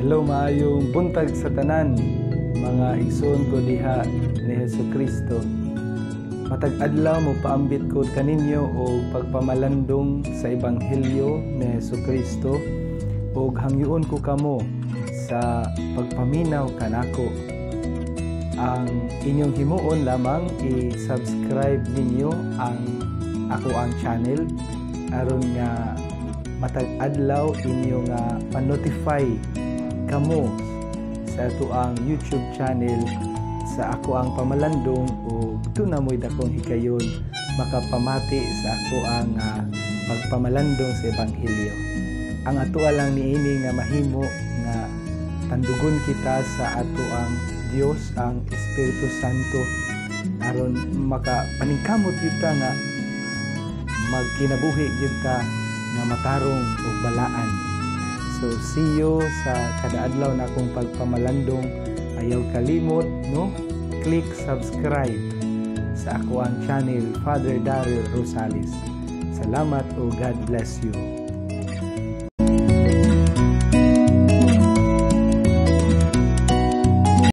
Hello maayong buntag sa tanan mga igsoon ko diha ni Hesus Kristo. Matag adlaw mo paambit ko kaninyo o pagpamalandong sa ebanghelyo ni Hesus Kristo o hangyoon ko kamo sa pagpaminaw kanako. Ang inyong himuon lamang i-subscribe ninyo ang ako ang channel aron nga matag adlaw inyo nga pa-notify kamo sa ato ang YouTube channel sa ako ang pamalandong o ito na mo'y dakong hikayon makapamati sa ako ang uh, pagpamalandong sa Ebanghelyo. Ang ato lang niini nga mahimo nga tandugon kita sa ato ang Dios ang Espiritu Santo aron makapaningkamot kita nga magkinabuhi gyud ka nga matarong ug balaan. So see you sa kada adlaw na akong pagpamalandong. Ayaw kalimot no? Click subscribe sa ako ang channel Father Daryl Rosales. Salamat o God bless you.